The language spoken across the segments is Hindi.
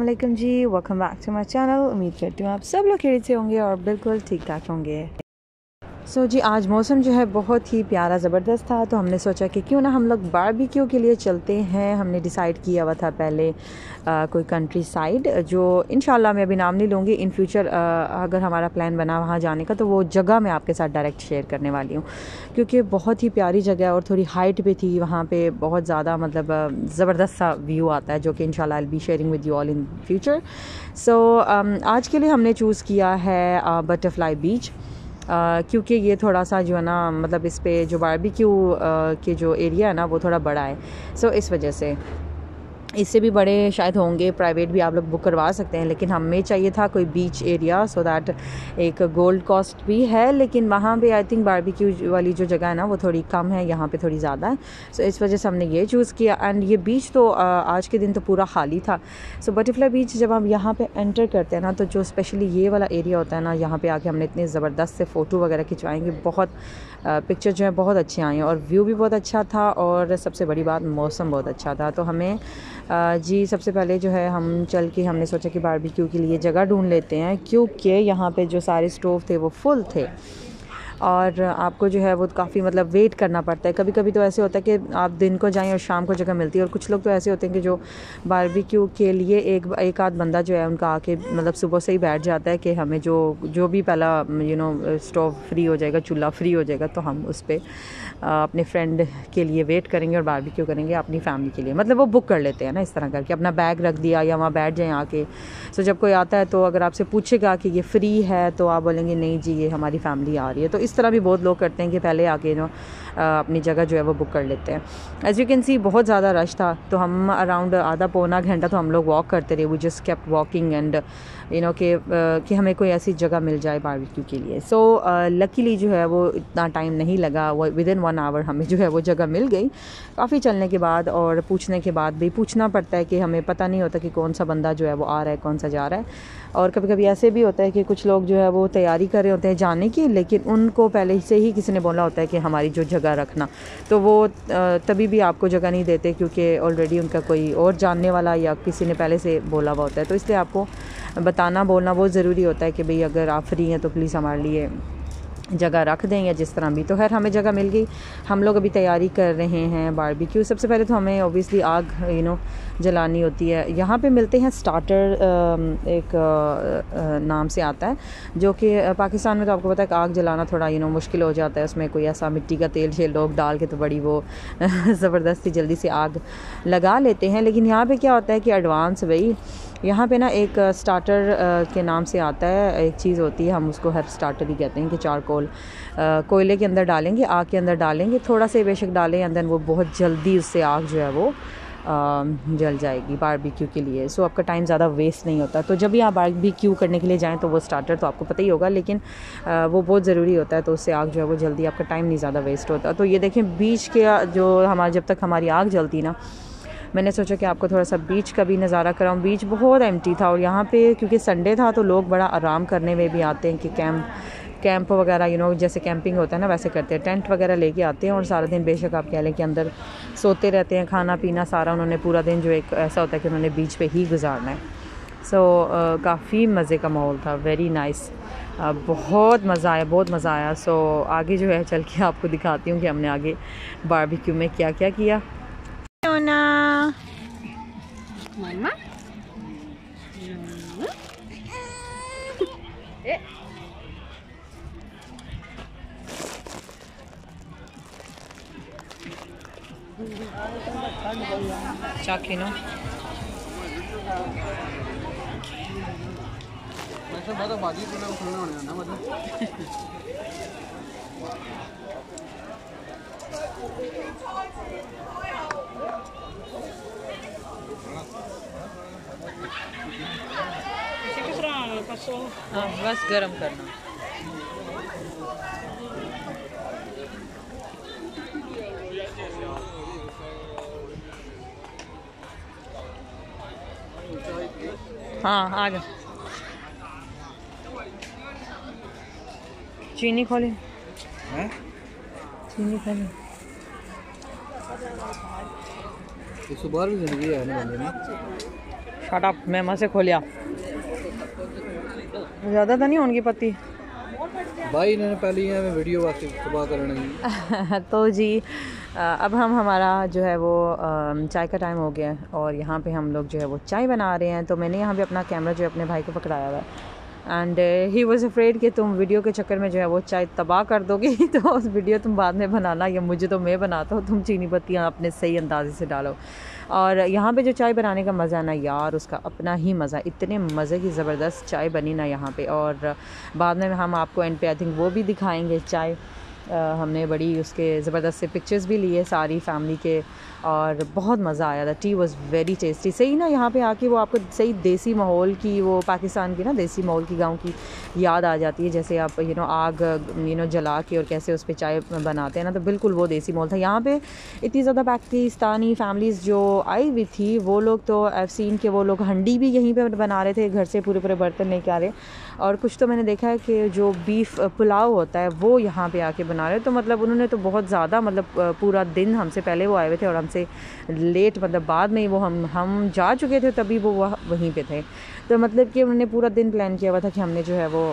वालेकुम जी। Welcome back to my channel उम्मीद करती हूँ आप सब लोग खेल से होंगे और बिल्कुल ठीक ठाक होंगे। सो so जी आज मौसम जो है बहुत ही प्यारा ज़बरदस्त था तो हमने सोचा कि क्यों ना हम लोग बारबेक्यू के लिए चलते हैं। हमने डिसाइड किया हुआ था पहले आ, कोई कंट्री साइड जो इन मैं अभी नाम नहीं लूँगी इन फ्यूचर अगर हमारा प्लान बना वहाँ जाने का तो वो जगह मैं आपके साथ डायरेक्ट शेयर करने वाली हूँ। क्योंकि बहुत ही प्यारी जगह और थोड़ी हाइट पर थी वहाँ पर बहुत ज़्यादा मतलब ज़बरदस्त सा व्यू आता है जो कि in I be sharing with you all in future so आज के लिए हमने चूज़ किया है बटरफ्लाई बीच क्योंकि ये थोड़ा सा जो है ना मतलब इस पर जो बारबेक्यू के जो एरिया है ना, वो थोड़ा बड़ा है। सो इस वजह से। इससे भी बड़े शायद होंगे प्राइवेट भी आप लोग बुक करवा सकते हैं लेकिन हमें चाहिए था कोई बीच एरिया सो दैट एक गोल्ड कॉस्ट भी है लेकिन वहाँ पे आई थिंक बारबेक्यू वाली जो जगह है ना वो थोड़ी कम है यहाँ पे थोड़ी ज़्यादा है। सो so, इस वजह से हमने ये चूज़ किया एंड ये बीच तो आज के दिन तो पूरा खाली था। सो so, बटरफ्लाई बीच जब हम यहाँ पर एंटर करते हैं ना तो जो स्पेशली ये वाला एरिया होता है ना यहाँ पर आके हमने इतने ज़बरदस्त से फ़ोटो वगैरह खिंचवाएँगे बहुत पिक्चर जो है बहुत अच्छे आए और व्यू भी बहुत अच्छा था और सबसे बड़ी बात मौसम बहुत अच्छा था। तो हमें जी, सबसे पहले जो है हम चल के हमने सोचा कि बारबेक्यू के लिए जगह ढूंढ लेते हैं, क्योंकि यहाँ पे जो सारे स्टोव थे वो फुल थे। और आपको जो है वो काफ़ी मतलब वेट करना पड़ता है। कभी कभी तो ऐसे होता है कि आप दिन को जाएँ और शाम को जगह मिलती है और कुछ लोग तो ऐसे होते हैं कि जो बारबेक्यू के लिए एक एक आध बंदा जो है उनका आके मतलब सुबह से ही बैठ जाता है कि हमें जो जो भी पहला यू नो स्टोव फ्री हो जाएगा, चूल्हा फ्री हो जाएगा तो हम उस पर अपने फ्रेंड के लिए वेट करेंगे और बारबेक्यू करेंगे अपनी फैमिली के लिए। मतलब वो बुक कर लेते हैं ना इस तरह करके, अपना बैग रख दिया या वहाँ बैठ जाएँ आके। सो जब कोई आता है तो अगर आपसे पूछेगा कि ये फ्री है तो आप बोलेंगे, नहीं जी, ये हमारी फैमिली आ रही है। तो इस तरह भी बहुत लोग करते हैं कि पहले आके जो अपनी जगह जो है वो बुक कर लेते हैं। एज़ यू कैन सी बहुत ज़्यादा रश था। तो हम अराउंड आधा पौना घंटा तो हम लोग वॉक करते रहे। वो just kept walking and you know कि कि हमें कोई ऐसी जगह मिल जाए बारबेक्यू के लिए। सो लकीली जो है वो इतना टाइम नहीं लगा। वो विद इन वन आवर हमें जो है वो जगह मिल गई। काफ़ी चलने के बाद और पूछने के बाद भी पूछना पड़ता है कि हमें पता नहीं होता कि कौन सा बंदा जो है वो आ रहा है, कौन सा जा रहा है। और कभी कभी ऐसे भी होता है कि कुछ लोग जो है वो तैयारी कर रहे होते हैं जाने की लेकिन उनको पहले से ही किसी ने बोला होता है कि हमारी जो जगह रखना। तो वो तभी भी आपको जगह नहीं देते क्योंकि ऑलरेडी उनका कोई और जानने वाला या किसी ने पहले से बोला हुआ होता है। तो इसलिए आपको बताना, बोलना बहुत ज़रूरी होता है कि भाई अगर आप फ्री हैं तो प्लीज़ हमारे लिए जगह रख दें या जिस तरह भी। तो खैर, हमें जगह मिल गई। हम लोग अभी तैयारी कर रहे हैं बारबेक्यू सबसे पहले तो हमें ओबियसली आग यू नो जलानी होती है। यहाँ पे मिलते हैं स्टार्टर एक नाम से आता है, जो कि पाकिस्तान में तो आपको पता है कि आग जलाना थोड़ा यू नो मुश्किल हो जाता है। उसमें कोई ऐसा मिट्टी का तेल शेल लोग डाल के तो बड़ी वो, ज़बरदस्ती जल्दी से आग लगा लेते हैं। लेकिन यहाँ पर क्या होता है कि एडवांस भाई यहाँ पे ना एक स्टार्टर के नाम से आता है, एक चीज़ होती है, हम उसको हर स्टार्टर ही कहते हैं कि चारकोल कोयले के अंदर डालेंगे, आग के अंदर डालेंगे थोड़ा सा बेशक डालें अंदर वो बहुत जल्दी उससे आग जो है वो जल जाएगी बारबेक्यू के लिए। सो आपका टाइम ज़्यादा वेस्ट नहीं होता। तो जब भी आप बारबेक्यू करने के लिए जाएँ तो वो स्टार्टर तो आपको पता ही होगा, लेकिन वो बहुत ज़रूरी होता है तो उससे आग जो है वो जल्दी आपका टाइम नहीं ज़्यादा वेस्ट होता। तो ये देखें बीच के, जो हमारा, जब तक हमारी आग जलती ना मैंने सोचा कि आपको थोड़ा सा बीच का भी नज़ारा कराऊँ। बीच बहुत एमटी था और यहाँ पे क्योंकि संडे था तो लोग बड़ा आराम करने में भी आते हैं कि कैंप कैंप वगैरह यू नो जैसे कैंपिंग होता है ना वैसे करते हैं। टेंट वगैरह लेके आते हैं और सारा दिन बेशक आप कह लें कि अंदर सोते रहते हैं खाना पीना सारा उन्होंने पूरा दिन जो एक ऐसा होता है कि उन्होंने बीच पे ही गुजारना है। सो so, uh, काफ़ी मज़े का माहौल था वेरी नाइस nice. uh, बहुत मज़ा आया बहुत मज़ा आया। सो so, आगे जो है चल के आपको दिखाती हूँ कि हमने आगे बारबेक्यू में क्या क्या किया। No? वैसे बहुत बाजी तो लोग सुनने होने ना मतलब। हाँ बस गर्म करना। हाँ आ जा चीनी खोले। चीनी खोले। सुबह भी ज़िंदगी है ना छाटा मैं। मसे खोलिया ज़्यादा तो नहीं होगी पत्ती? भाई इन्होंने पहले ही वीडियो वास्ते सुबह करना तो जी। अब हम हमारा जो है वो चाय का टाइम हो गया है और यहाँ पे हम लोग जो है वो चाय बना रहे हैं। तो मैंने यहाँ पे अपना कैमरा जो है अपने भाई को पकड़ाया हुआ है। एंड ही वॉज़ अफ्रेड कि तुम वीडियो के चक्कर में जो है वो चाय तबाह कर दोगे। तो उस वीडियो तुम बाद में बनाना या मुझे तो मैं बनाता हूँ, तुम चीनी पत्तियाँ अपने सही अंदाजे से डालो। और यहाँ पे जो चाय बनाने का मज़ा ना यार, उसका अपना ही मज़ा इतने मज़े की ज़बरदस्त चाय बनी ना यहाँ पे। और बाद में हम आपको एंड पे आई थिंक वो भी दिखाएँगे चाय। हमने बड़ी उसके ज़बरदस्त से पिक्चर्स भी लिए सारी फैमिली के। और बहुत मज़ा आया। था टी वॉज़ वेरी टेस्टी सही ना यहाँ पे आके वो आपको सही देसी माहौल की, वो पाकिस्तान की ना देसी माहौल की, गाँव की याद आ जाती है। जैसे आप यू नो आग यू नो जला के और कैसे उस पर चाय बनाते हैं ना तो बिल्कुल वो देसी माहौल था। यहाँ पे इतनी ज़्यादा पाकिस्तानी फैमिलीज़ जो आई हुई थी, वो लोग तो आई सीन के वो लोग हंडी भी यहीं पर बना रहे थे, घर से पूरे पूरे बर्तन लेके आ रहे और कुछ तो मैंने देखा है कि जो बीफ पुलाव होता है, वो यहाँ पे आके बना रहे तो मतलब उन्होंने तो बहुत ज़्यादा मतलब पूरा दिन हमसे पहले वो आए हुए थे और हमसे लेट मतलब बाद में वो हम हम जा चुके थे, तभी वो वह, वहीं पे थे। तो मतलब कि उन्होंने पूरा दिन प्लान किया हुआ था कि हमने जो है वो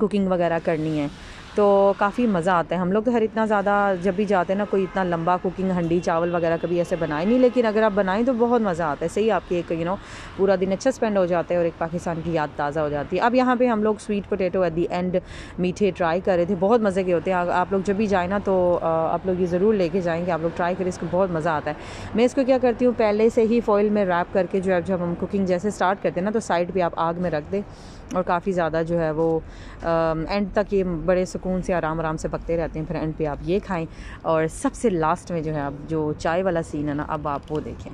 कुकिंग वगैरह करनी है। तो काफ़ी मज़ा आता है। हम लोग तो हर इतना ज़्यादा जब भी जाते हैं ना, कोई इतना लंबा कुकिंग हंडी, चावल वगैरह कभी ऐसे बनाए नहीं, लेकिन अगर आप बनाएँ तो बहुत मज़ा आता है। सही आपकी एक यू नो पूरा दिन अच्छा स्पेंड हो जाता है और एक पाकिस्तान की याद ताज़ा हो जाती है। अब यहाँ पे हम लोग sweet potato ate the and मीठे ट्राई कर रहे थे, बहुत मज़े के होते हैं। आप लोग जब भी जाए ना तो आप लोग ये ज़रूर लेके जाएँगे, आप लोग ट्राई करें, इसको बहुत मज़ा आता है। मैं इसको क्या करती हूँ, पहले से ही फॉइल में रैप करके जो है, जब हम कुकिंग जैसे स्टार्ट करते हैं ना तो साइड पर आप आग में रख दें और काफ़ी ज़्यादा जो है वो एंड तक ये बड़े से आराम आराम से पकते रहते हैं। फिर एंड पे आप ये खाएँ और सबसे लास्ट में जो है आप जो चाय वाला सीन है ना अब आप वो देखें।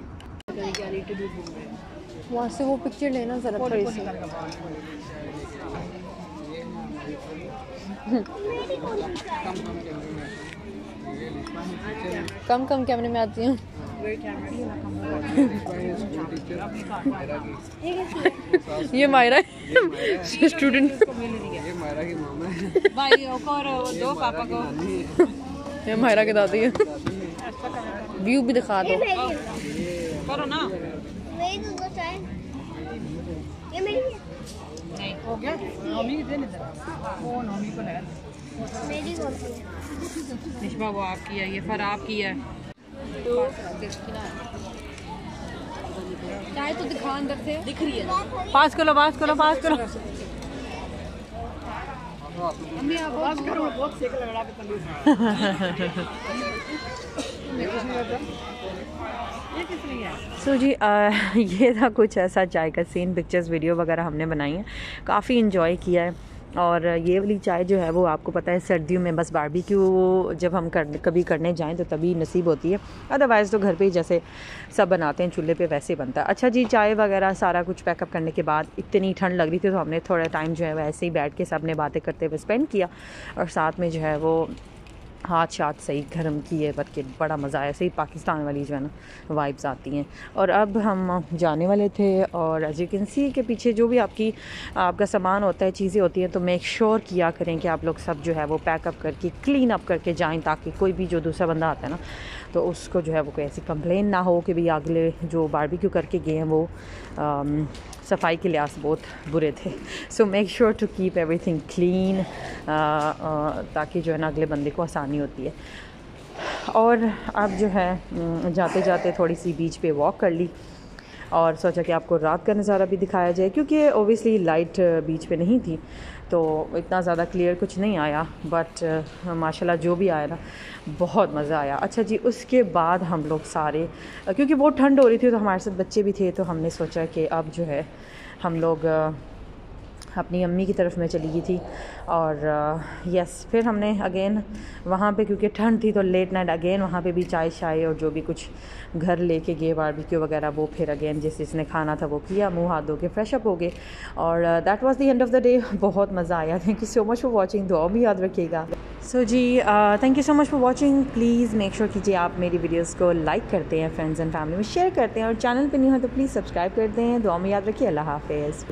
वहाँ से वो पिक्चर लेना ज़रा थोड़ी सी। कम कम कैमरे में आती हूँ। ये मायरा स्टूडेंट दो पापा को ये मायरा के दादी है। व्यू भी दिखा दो। करो ना। मेरी तो दो चाय ये मेरी है। हो गया? नौमी देने वो नौमी को लगा मेरी है? वो आपकी है ये फर आपकी है। चाय तो दिखा अंदर से दिख रही है पास करो पास करो पास करो। अम्मी आप बात करो बहुत सेक लग रहा सो जी आ, ये था कुछ ऐसा चाय का सीन पिक्चर्स वीडियो वगैरह हमने बनाई है। काफ़ी इन्जॉय किया है। और ये वाली चाय जो है वो आपको पता है सर्दियों में, बस बारबेक्यू जब हम कर, कभी करने जाएँ तो तभी नसीब होती है। अदरवाइज़ तो घर पे ही जैसे सब बनाते हैं, चूल्हे पे वैसे ही बनता है। अच्छा जी, चाय वगैरह सारा कुछ पैकअप करने के बाद इतनी ठंड लग रही थी तो हमने थोड़ा टाइम जो है वैसे ही बैठ के सबने बातें करते हुए स्पेंड किया और साथ में जो है वो हाथ शाथ सही गर्म किए बल्कि बड़ा मज़ा आया। सही पाकिस्तान वाली जो है ना वाइब्स आती हैं। और अब हम जाने वाले थे और एज यू कैन सी के पीछे जो भी आपकी आपका सामान होता है चीज़ें होती हैं तो मेक श्योर किया करें कि आप लोग सब जो है वो पैकअप करके क्लीन अप करके जाएँ ताकि कोई भी जो दूसरा बंदा आता है ना तो उसको जो है वो कोई ऐसी कंप्लेन ना हो कि भाई अगले जो बारबेक्यू करके गए हैं वो आम, सफ़ाई के लिहाज बहुत बुरे थे। So make sure to keep everything clean ताकि जो है ना अगले बंदे को आसानी होती है। और अब जो है जाते जाते थोड़ी सी बीच पे वॉक कर ली। और सोचा कि आपको रात का नज़ारा भी दिखाया जाए, क्योंकि ओबियसली लाइट बीच पे नहीं थी तो इतना ज़्यादा क्लियर कुछ नहीं आया बट माशाल्लाह जो भी आया ना, बहुत मज़ा आया। अच्छा जी, उसके बाद हम लोग सारे क्योंकि बहुत ठंड हो रही थी तो हमारे साथ बच्चे भी थे तो हमने सोचा कि अब जो है, हम लोग अपनी अम्मी की तरफ़ में चली गई थी और यस फिर हमने अगेन वहाँ पे क्योंकि ठंड थी तो लेट नाइट अगेन वहाँ पे भी चाय शाय और जो भी कुछ घर लेके गए बारबेक्यू वगैरह वो फिर अगेन जिस जिसने खाना था वो किया मुँह हाथ धो के फ्रेश अप हो गए। और that was the end of the day बहुत मज़ा आया. Thank you so much for watching दुआ भी याद रखिएगा. So so, ji thank you so much for watching please make sure कीजिए आप मेरी वीडियोज़ को लाइक करते हैं फ्रेंड्स एंड फैमिली में शेयर करते हैं और चैनल पर नहीं हो तो प्लीज़ सब्सक्राइब करते हैं दुआ में याद रखिए. अल्लाह हाफिज़.